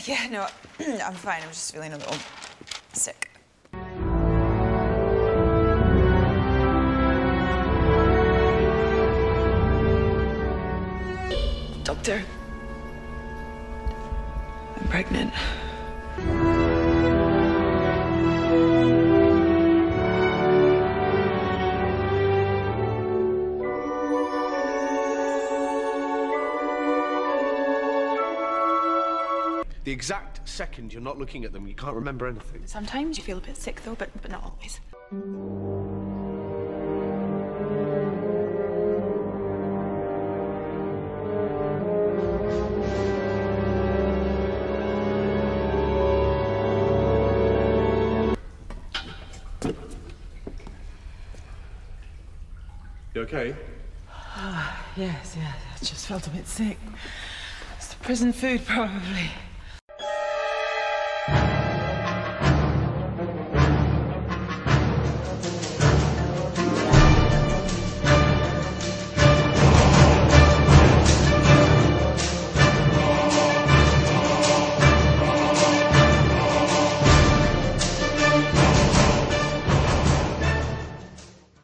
no, I'm fine. I'm just feeling a little sick. Doctor, I'm pregnant. The exact second you're not looking at them, you can't remember anything. Sometimes you feel a bit sick though, but, but not always. You okay? Ah, yes, yes, I just felt a bit sick. It's the prison food, probably.